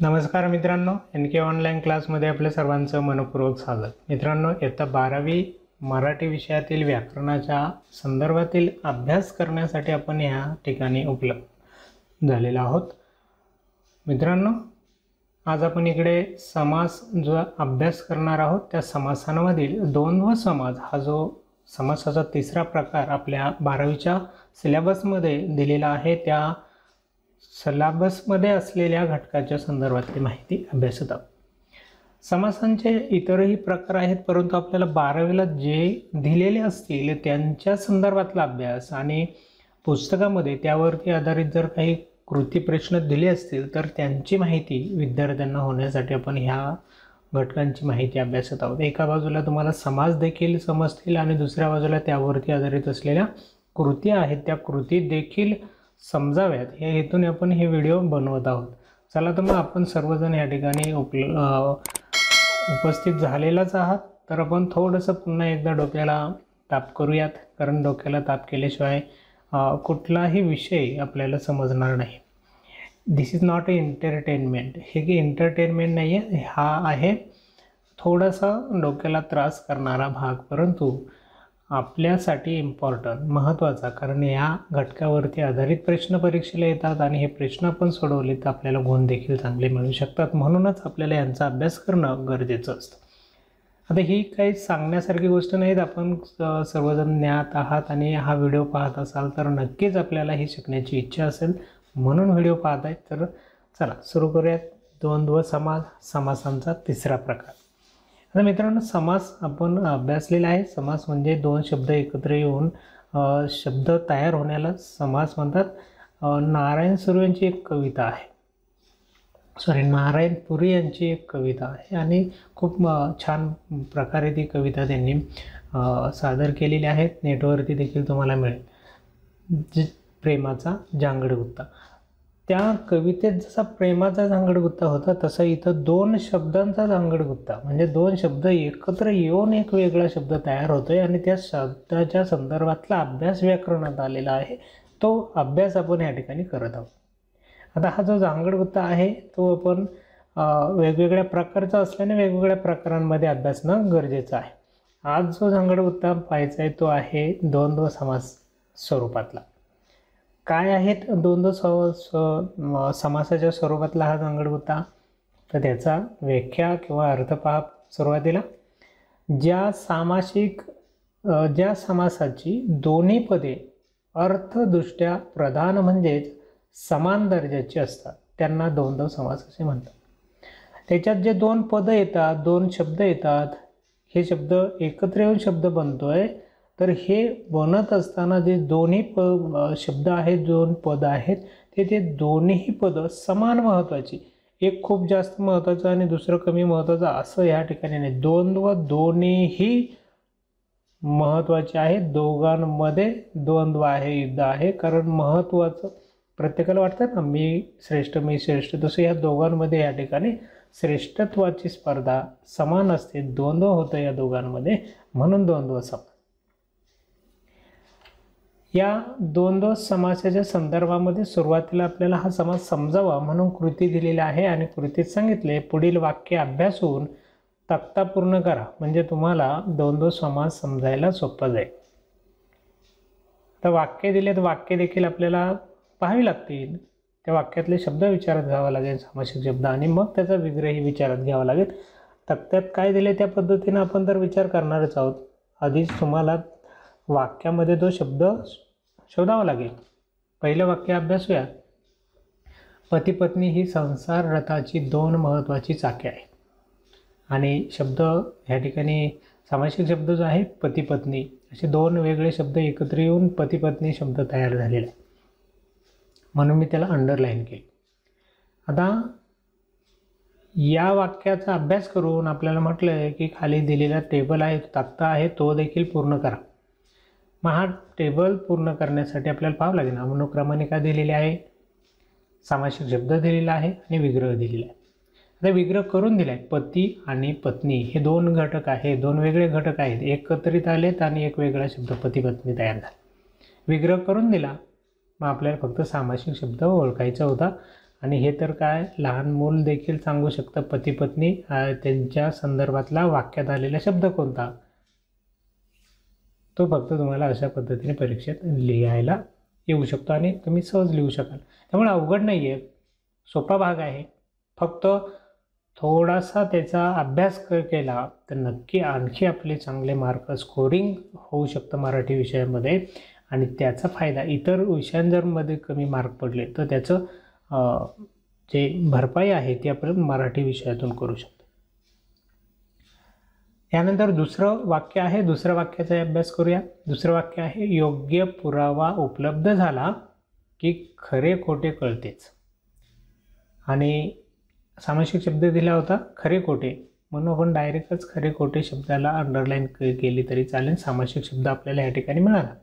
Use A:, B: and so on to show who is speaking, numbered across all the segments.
A: नमस्कार मित्रांनो एन के ऑनलाईन क्लासमध्ये आपल्या सर्वांचं मनपूर्वक स्वागत. मित्रांनो इयत्ता बारावी मराठी विषयातील व्याकरणाच्या संदर्भातील अभ्यास करण्यासाठी आपण ह्या ठिकाणी उपलब्ध झालेलो आहोत. मित्रांनो आज आपण इकडे समास जो अभ्यास करणार आहोत त्या समासांमधील द्वंद्व समाज हा जो समासाचा तिसरा प्रकार आपल्या बारावीच्या सिलेबसमध्ये दिलेला आहे त्या सलाबसमध्ये असलेल्या घटकाच्या संदर्भातली माहिती अभ्यासत आहोत समासांचे इतरही प्रकार आहेत परंतु आपल्याला बारावीला जे दिलेले असतील त्यांच्या संदर्भातला अभ्यास आणि पुस्तकामध्ये त्यावरती आधारित जर काही कृती प्रश्न दिले असतील तर त्यांची माहिती विद्यार्थ्यांना होण्यासाठी आपण ह्या घटकांची माहिती अभ्यासत आहोत. एका बाजूला तुम्हाला समाज देखील समजतील आणि दुसऱ्या बाजूला त्यावरती आधारित असलेल्या कृती आहेत. त्या कृती देखील समजाव्यात. या हेतूने आपण हे व्हिडिओ बनवत आहोत. चला तर मग आपण सर्वजण या ठिकाणी उपल उपस्थित झालेलाच आहात. तर आपण थोडंसं पुन्हा एकदा डोक्याला ताप करूयात. कारण डोक्याला ताप केल्याशिवाय कुठलाही विषय आपल्याला समजणार नाही. This is not a entertainment हे की एंटरटेनमेंट नाही आहे हा आहे थोडासा डोक्याला त्रास करणारा भाग. परंतु आपल्यासाठी इम्पॉर्टंट महत्त्वाचा कारण या घटकावरती आधारित प्रश्न परीक्षेला येतात आणि हे प्रश्न आपण सोडवले तर आपल्याला गुण देखील चांगले मिळू शकतात. म्हणूनच आपल्याला यांचा अभ्यास करणं गरजेचं असतं. आता ही काही सांगण्यासारखी गोष्ट नाहीत. आपण स- सर्वजण ज्ञात आहात आणि हा व्हिडिओ पाहत असाल तर नक्कीच आपल्याला ही शिकण्याची इच्छा असेल. म्हणून व्हिडिओ पाहत आहेत तर चला सुरू करूयात. द्वंद्व समाज समासांचा तिसरा प्रकार. आता मित्रांनो समास आपण अभ्यासलेला आहे. समास म्हणजे दोन शब्द एकत्र येऊन शब्द तयार होण्याला समास म्हणतात. नारायण सुरू यांची एक कविता आहे. सॉरी नारायण पुरी यांची एक कविता आहे. आणि खूप छान प्रकारे ती कविता त्यांनी सादर केलेली आहे. नेटवरती देखील तुम्हाला मिळेल. ज प्रेमाचा जांगड जांगडगुत्ता. त्या कवितेत जसा प्रेमाचा झांगडगुत्ता होता तसा इथं दोन शब्दांचा झांगडगुत्ता म्हणजे दोन शब्द एकत्र येऊन एक वेगळा शब्द तयार होतोय आणि त्या शब्दाच्या संदर्भातला अभ्यास व्याकरणात आलेला आहे. तो अभ्यास आपण या ठिकाणी करत आहोत. आता हा जो झांगडगुत्ता आहे तो आपण वेगवेगळ्या प्रकारचा असल्याने वेगवेगळ्या प्रकारांमध्ये अभ्यासणं गरजेचं आहे. आज जो झांगडगुत्ता पाहायचा आहे तो आहे द्वंद्व समास स्वरूपातला. काय आहेत? द्वंद्व स स म- समासाच्या स्वरूपातला हा होता. तर त्याचा व्याख्या किंवा अर्थ पहा सुरुवातीला. ज्या सामासिक ज्या समासाची दोन्ही पदे अर्थदृष्ट्या प्रधान म्हणजेच समान दर्जाची असतात त्यांना द्वंद्व समास असे म्हणतात. त्याच्यात जे दोन पदं येतात दोन शब्द येतात हे शब्द एकत्र येऊन शब्द बनतो आहे तर हे बनत असताना जे दोन्ही प शब्द आहेत दोन पदं आहेत ते ते दोन्ही पदं समान महत्त्वाची एक खूप जास्त महत्त्वाचं आणि दुसरं कमी महत्त्वाचं असं ह्या ठिकाणी नाही. द्वंद्व दोन्हीही महत्त्वाचे आहेत. दोघांमध्ये द्वंद्व आहे युद्ध आहे. कारण महत्त्वाचं प्रत्येकाला वाटतं ना मी श्रेष्ठ मी श्रेष्ठ. तसं या दोघांमध्ये या ठिकाणी श्रेष्ठत्वाची स्पर्धा समान असते. द्वंद्व होतं या दोघांमध्ये म्हणून द्वंद्व समान या दोन दोन समासाच्या संदर्भामध्ये सुरुवातीला आपल्याला हा समास समजावा म्हणून कृती दिलेली आहे आणि कृतीत सांगितले पुढील वाक्य अभ्यासून तक्ता पूर्ण करा म्हणजे तुम्हाला दोन दोन समास समजायला सोपं जाईल. तर वाक्य दिलेत वाक्य देखील आपल्याला पाहावी लागतील. त्या वाक्यातले शब्द विचारात घ्यावा लागेल सामासिक शब्द आणि मग त्याचा विग्रही विचारात घ्यावा लागेल. तक्त्यात काय दिले त्या पद्धतीनं आपण तर विचार करणारच आहोत. आधीच तुम्हाला वाक्यामध्ये तो शब्द शोधावं लागेल. पहिलं वाक्य अभ्यासूया पती पत्नी ही संसार रथाची दोन महत्त्वाची चाके आहेत. आणि शब्द ह्या ठिकाणी सामासिक शब्द जो आहे पती पत्नी असे दोन वेगळे शब्द एकत्र येऊन पती पत्नी शब्द तयार झालेला आहे. म्हणून मी त्याला अंडरलाईन केली. आता या वाक्याचा अभ्यास करून आपल्याला म्हटलं आहे की खाली दिलेला टेबल आहे तक्ता आहे तो देखील पूर्ण करा. मग हा टेबल पूर्ण करण्यासाठी आपल्याला पाहावं लागेल. अनुक्रमणिका दिलेली आहे. सामासिक शब्द दिलेला आहे आणि विग्रह दिलेला आहे. आता विग्रह करून दिला आहे पती आणि पत्नी हे दोन घटक आहे. दोन वेगळे घटक आहेत. एकत्रित आलेत आणि एक वेगळा शब्द पती पत्नी तयार झाला. विग्रह करून दिला. मग आपल्याला फक्त सामासिक शब्द ओळखायचा होता. आणि हे तर काय? लहान मूल देखील सांगू शकतं. पती पत्नी त्यांच्या संदर्भातला वाक्यात आलेला शब्द कोणता? तो फक्त तुम्हाला अशा पद्धतीने परीक्षेत लिहायला येऊ शकतो आणि तुम्ही सहज लिहू शकाल. त्यामुळे अवघड नाही आहे सोपा भाग आहे. फक्त थोडासा त्याचा अभ्यास केला तर नक्की आणखी आपले चांगले मार्क स्कोरिंग होऊ शकतं मराठी विषयामध्ये आणि त्याचा फायदा. इतर विषयांजरमध्ये कमी मार्क पडले तर त्याचं जे भरपाई आहे ती आपण मराठी विषयातून करू शकतो. यानंतर दुसरं वाक्य आहे. दुसऱ्या वाक्याचा अभ्यास करूया. दुसरं वाक्य आहे योग्य पुरावा उपलब्ध झाला की खरे खोटे कळतेच. आणि सामासिक शब्द दिला होता खरे खोटे. म्हणून आपण डायरेक्टच खरे खोटे शब्दाला अंडरलाईन केली तरी चालेल. सामासिक शब्द आपल्याला या ठिकाणी मिळाला.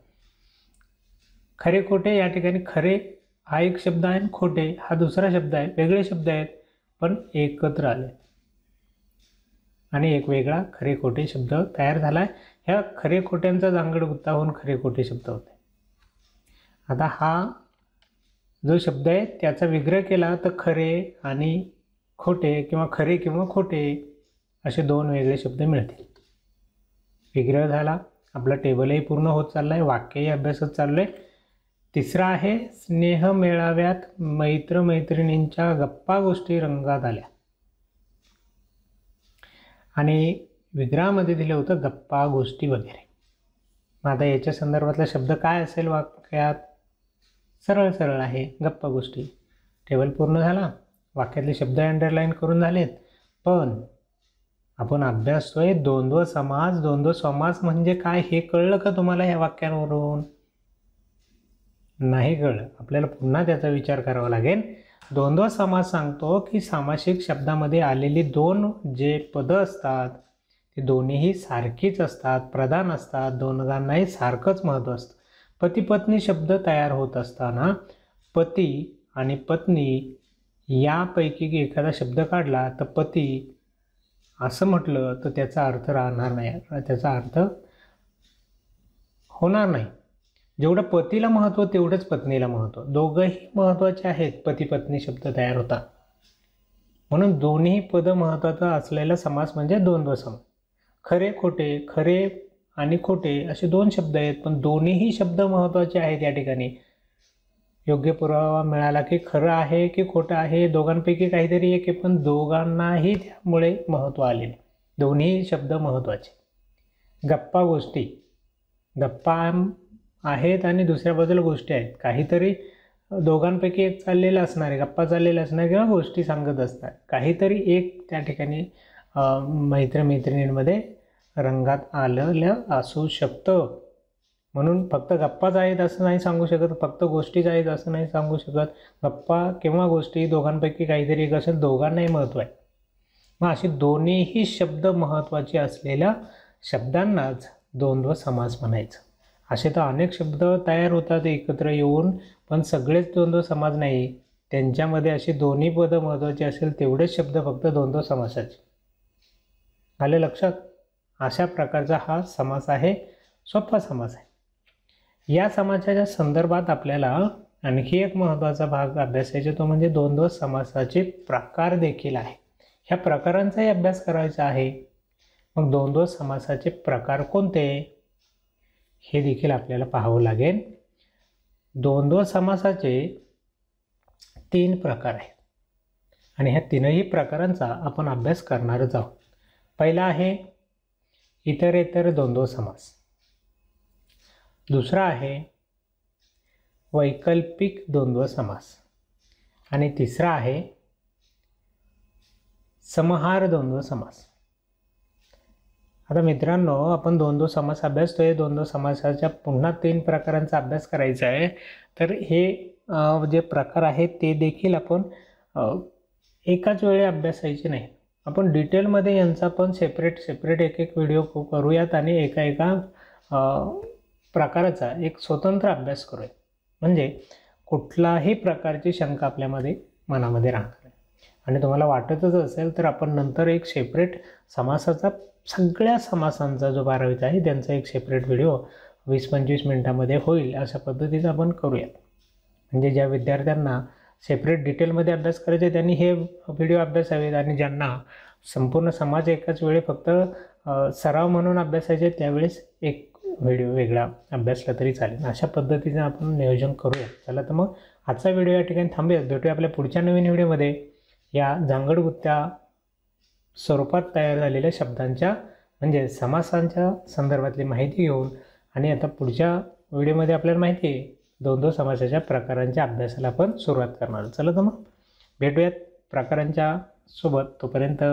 A: खरे खोटे या ठिकाणी खरे हा एक शब्द आहे खोटे हा दुसरा शब्द आहे. वेगळे शब्द आहेत पण एकत्र आले. आणि एक वेगळा खरे खोटे शब्द तयार झाला आहे ह्या खरे खोट्यांचा जांगड गुत्ता होऊन खरे खोटे शब्द होते. आता हा जो शब्द आहे त्याचा विग्रह केला तर खरे आणि खोटे किंवा खरे किंवा खोटे असे दोन वेगळे शब्द मिळतील. विग्रह झाला आपला टेबलही पूर्ण होत चालला आहे वाक्यही अभ्यासच चाललं आहे तिसरा आहे स्नेह मेळाव्यात मैत्रमैत्रिणींच्या गप्पा गोष्टी रंगात आल्या. आणि विग्रहामध्ये दिलं होतं गप्पा गोष्टी वगैरे. मग आता याच्या संदर्भातला शब्द काय असेल वाक्यात? सरळ सरळ आहे. गप्पा गोष्टी. टेबल पूर्ण झाला. वाक्यातले शब्द अंडरलाईन करून झालेत. पण आपण अभ्यासतोय द्वंद्व समाज द्वंद्व समाज म्हणजे काय हे कळलं का तुम्हाला ह्या वाक्यांवरून? नाही कळलं. आपल्याला पुन्हा त्याचा विचार करावा लागेल. द्वंद्व समास सांगतो की सामासिक शब्दामध्ये आलेली दोन जे पदं असतात ते दोन्हीही सारखीच असतात प्रधान असतात दोनगांनाही सारखंच महत्त्व असतं. पती पत्नी शब्द तयार होत असताना पती आणि पत्नी यापैकी एखादा शब्द काढला तर पती असं म्हटलं तर त्याचा अर्थ राहणार नाही. त्याचा अर्थ होणार नाही. जेवढं पतीला महत्त्व तेवढंच पत्नीला महत्त्व दोघंही महत्त्वाचे आहेत. पती पत्नी शब्द तयार होता. म्हणून दोन्ही पदं महत्त्वाचं असलेला समास म्हणजे द्वंद्व समास खरे खोटे खरे आणि खोटे असे दोन शब्द आहेत पण दोन्हीही शब्द महत्त्वाचे आहेत या ठिकाणी. योग्य पुरावा मिळाला की खरं आहे की खोटं आहे दोघांपैकी काहीतरी एक आहे पण दोघांनाही त्यामुळे महत्त्व आलेले. दोन्ही शब्द महत्त्वाचे गप्पा गोष्टी गप्पा आहेत आणि दुसऱ्या बाजूला गोष्टी आहेत. काहीतरी दोघांपैकी एक चाललेलं असणार आहे गप्पा चाललेला असणार किंवा गोष्टी सांगत असतात. काहीतरी एक त्या ठिकाणी मैत्रमैत्रिणींमध्ये रंगात आलेलं असू शकतं. म्हणून फक्त गप्पाच आहेत असं नाही सांगू शकत फक्त गोष्टीच आहेत असं नाही सांगू शकत. गप्पा किंवा गोष्टी दोघांपैकी काहीतरी एक असेल दोघांनाही महत्त्व आहे. मग अशी दोन्हीही शब्द महत्त्वाचे असलेल्या शब्दांनाच द्वंद्व समास म्हणायचं. असे तर अनेक शब्द तयार होतात एकत्र येऊन पण सगळेच द्वंद्व समाज नाही. त्यांच्यामध्ये अशी दोन्ही पदं महत्त्वाची असेल तेवढेच शब्द फक्त द्वंद्व समासाचे. आले लक्षात? अशा प्रकारचा हा समास आहे सोपा समास आहे. या समासाच्या संदर्भात आपल्याला आणखी एक महत्त्वाचा भाग अभ्यासायचा तो म्हणजे द्वंद्व समासाचे प्रकार देखील आहे. ह्या प्रकारांचाही अभ्यास करायचा आहे. मग द्वंद्व समासाचे प्रकार कोणते? हे देखील आपल्याला पाहावं लागेल. द्वंद्व समासाचे तीन प्रकार आहेत. आणि ह्या तीनही प्रकारांचा आपण अभ्यास करणारच आहोत. पहिला आहे इतरेतर द्वंद्व समास. दुसरा आहे वैकल्पिक द्वंद्व समास. आणि तिसरा आहे समहार द्वंद्व समास. आता मित्रांनो आपण दोन दोन समास अभ्यासतोय. दोन दोन समासाच्या पुन्हा तीन प्रकारांचा अभ्यास करायचा आहे. तर हे जे प्रकार आहेत ते देखील आपण एकाच वेळी अभ्यासायचे नाही. आपण डिटेलमध्ये यांचा पण सेपरेट सेपरेट एक एक व्हिडिओ करूयात आणि एका एका प्रकाराचा एक स्वतंत्र अभ्यास करूया म्हणजे कुठलाही प्रकारची शंका आपल्यामध्ये मनामध्ये राहणार. आणि तुम्हाला वाटतच असेल तर आपण नंतर एक सेपरेट समासाचा सगळ्या समासांचा जो बारावीचा आहे त्यांचा एक सेपरेट व्हिडिओ वीस पंचवीस मिनटामध्ये होईल अशा पद्धतीचं आपण करूयात म्हणजे ज्या विद्यार्थ्यांना सेपरेट डिटेलमध्ये अभ्यास करायचे त्यांनी हे व्हिडिओ अभ्यासावेत आणि ज्यांना संपूर्ण समाज एकाच वेळी फक्त सराव म्हणून अभ्यासायचे त्यावेळेस एक व्हिडिओ वेगळा अभ्यासला तरी चालेल. अशा पद्धतीचं आपण नियोजन करूया. चला तर मग आजचा व्हिडिओ या ठिकाणी थांबेल भेटूया आपल्या पुढच्या नवीन व्हिडिओमध्ये या जांगडगुत्त्या स्वरूपात तयार झालेल्या शब्दांच्या म्हणजे समासांच्या संदर्भातली माहिती घेऊन आणि आता पुढच्या व्हिडिओमध्ये आपल्याला माहिती आहे दोन दोन समासाच्या प्रकारांच्या अभ्यासाला आपण सुरुवात करणार. चला तर मग भेटूयात प्रकारांच्या सोबत. तोपर्यंत